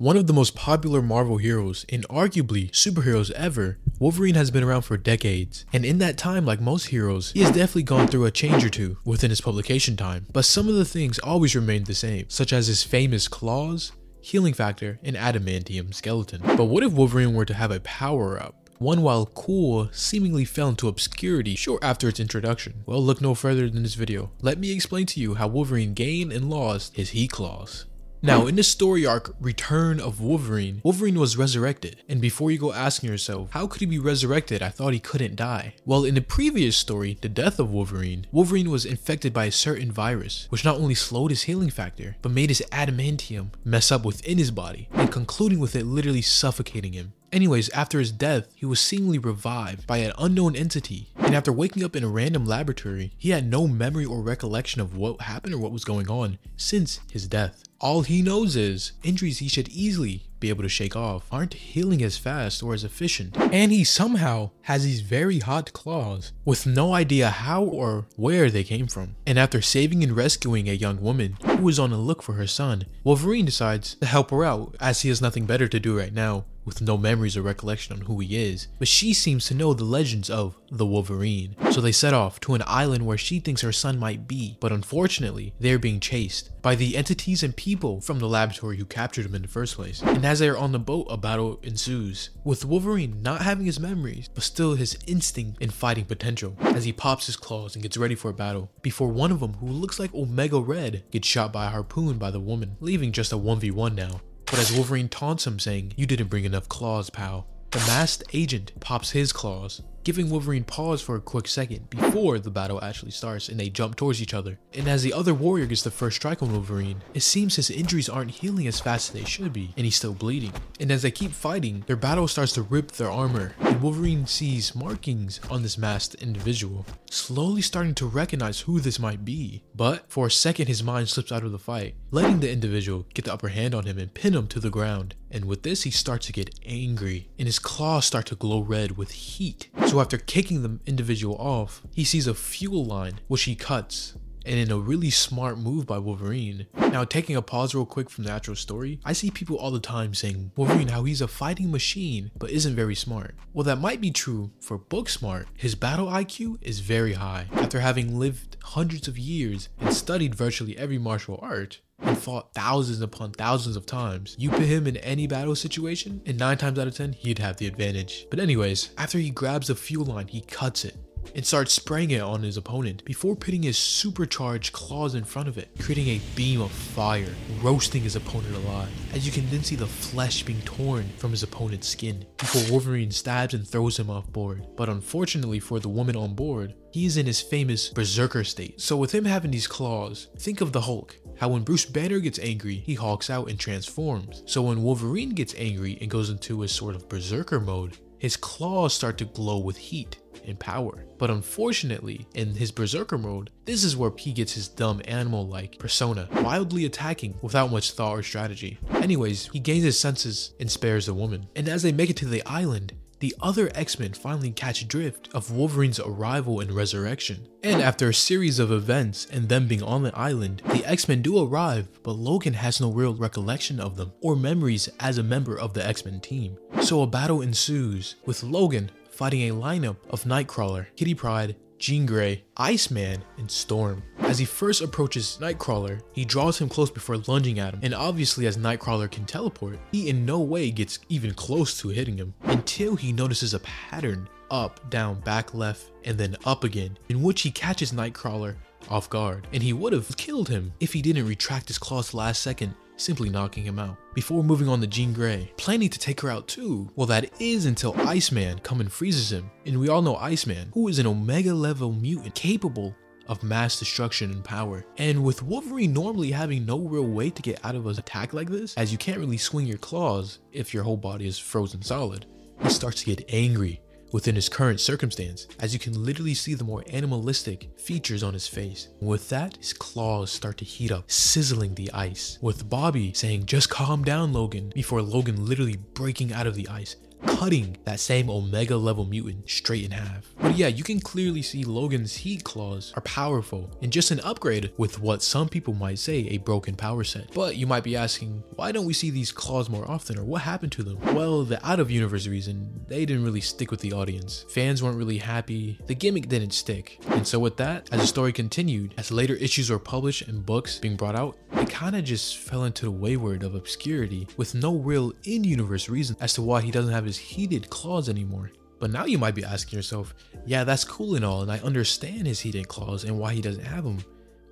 One of the most popular Marvel heroes and arguably superheroes ever, Wolverine has been around for decades. And in that time, like most heroes, he has definitely gone through a change or two within his publication time. But some of the things always remained the same, such as his famous claws, healing factor, and adamantium skeleton. But what if Wolverine were to have a power up? One while cool seemingly fell into obscurity short after its introduction. Well, look no further than this video. Let me explain to you how Wolverine gained and lost his heat claws. Now, in the story arc Return of Wolverine, Wolverine was resurrected. And before you go asking yourself, how could he be resurrected? I thought he couldn't die. Well, in the previous story, The Death of Wolverine, Wolverine was infected by a certain virus, which not only slowed his healing factor, but made his adamantium mess up within his body, and concluding with it literally suffocating him. Anyways, after his death, he was seemingly revived by an unknown entity, and after waking up in a random laboratory, he had no memory or recollection of what happened or what was going on since his death. All he knows is injuries he should easily be able to shake off aren't healing as fast or as efficient. And he somehow has these very hot claws with no idea how or where they came from. And after saving and rescuing a young woman who was on the look for her son, Wolverine decides to help her out as he has nothing better to do right now with no memories or recollection on who he is, but she seems to know the legends of the Wolverine. So they set off to an island where she thinks her son might be, but unfortunately, they're being chased by the entities and people from the laboratory who captured him in the first place. And as they are on the boat, a battle ensues, with Wolverine not having his memories, but still his instinct and fighting potential, as he pops his claws and gets ready for a battle, before one of them, who looks like Omega Red, gets shot by a harpoon by the woman, leaving just a 1v1 now. But as Wolverine taunts him saying, you didn't bring enough claws, pal, the masked agent pops his claws, giving Wolverine pause for a quick second before the battle actually starts and they jump towards each other. And as the other warrior gets the first strike on Wolverine, it seems his injuries aren't healing as fast as they should be, and he's still bleeding. And as they keep fighting, their battle starts to rip their armor, and Wolverine sees markings on this masked individual, slowly starting to recognize who this might be. But for a second his mind slips out of the fight, letting the individual get the upper hand on him and pin him to the ground. And with this he starts to get angry, and his claws start to glow red with heat. So after kicking the individual off, he sees a fuel line, which he cuts, and in a really smart move by Wolverine. Now, taking a pause real quick from the actual story, I see people all the time saying Wolverine how he's a fighting machine but isn't very smart. Well, that might be true for Booksmart. His battle IQ is very high. After having lived hundreds of years and studied virtually every martial art, fought thousands upon thousands of times. You put him in any battle situation, and 9 times out of 10, he'd have the advantage. But anyways, after he grabs the fuel line, he cuts it and starts spraying it on his opponent before putting his supercharged claws in front of it, creating a beam of fire, roasting his opponent alive, as you can then see the flesh being torn from his opponent's skin, before Wolverine stabs and throws him off board. But unfortunately for the woman on board, he is in his famous berserker state. So with him having these claws, think of the Hulk. How when Bruce Banner gets angry, he hulks out and transforms. So when Wolverine gets angry and goes into his sort of berserker mode, his claws start to glow with heat and power. But unfortunately, in his berserker mode, this is where he gets his dumb animal-like persona, wildly attacking without much thought or strategy. Anyways, he gains his senses and spares the woman. And as they make it to the island, the other X-Men finally catch drift of Wolverine's arrival and resurrection. And after a series of events and them being on the island, the X-Men do arrive, but Logan has no real recollection of them or memories as a member of the X-Men team. So a battle ensues, with Logan fighting a lineup of Nightcrawler, Kitty Pryde, Jean Grey, Iceman, and Storm. As he first approaches Nightcrawler, he draws him close before lunging at him, and obviously as Nightcrawler can teleport, he in no way gets even close to hitting him, until he notices a pattern up, down, back, left, and then up again, in which he catches Nightcrawler off guard, and he would have killed him if he didn't retract his claws last second simply knocking him out. Before moving on to Jean Grey, planning to take her out too. Well, that is until Iceman come and freezes him. And we all know Iceman, who is an Omega level mutant capable of mass destruction and power. And with Wolverine normally having no real way to get out of an attack like this, as you can't really swing your claws if your whole body is frozen solid, he starts to get angry within his current circumstance, as you can literally see the more animalistic features on his face. With that, his claws start to heat up, sizzling the ice, with Bobby saying, just calm down Logan, before Logan literally breaking out of the ice, cutting that same Omega level mutant straight in half. But yeah, you can clearly see Logan's heat claws are powerful and just an upgrade with what some people might say a broken power set. But you might be asking, why don't we see these claws more often or what happened to them? Well, the out of universe reason, they didn't really stick with the audience. Fans weren't really happy, the gimmick didn't stick. And so with that, as the story continued, as later issues were published and books being brought out, it kinda just fell into the wayward of obscurity with no real in-universe reason as to why he doesn't have his heated claws anymore. But now you might be asking yourself, yeah, that's cool and all, and I understand his heated claws and why he doesn't have them.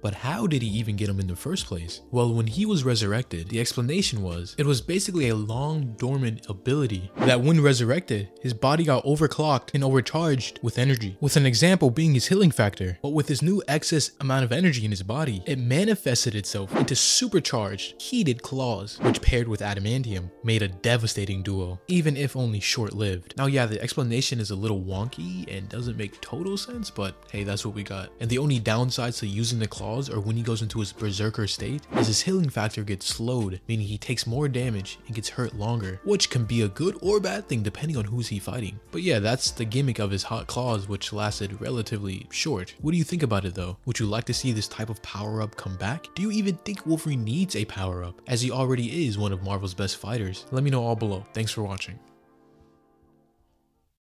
But how did he even get him in the first place? Well, when he was resurrected, the explanation was it was basically a long dormant ability that when resurrected, his body got overclocked and overcharged with energy. With an example being his healing factor. But with his new excess amount of energy in his body, it manifested itself into supercharged, heated claws, which paired with adamantium made a devastating duo, even if only short-lived. Now yeah, the explanation is a little wonky and doesn't make total sense, but hey, that's what we got. And the only downsides to using the or when he goes into his berserker state is his healing factor gets slowed, meaning he takes more damage and gets hurt longer, which can be a good or bad thing depending on who's he fighting. But yeah, that's the gimmick of his hot claws which lasted relatively short. What do you think about it though? Would you like to see this type of power up come back? Do you even think Wolverine needs a power up as he already is one of Marvel's best fighters? Let me know all below. Thanks for watching.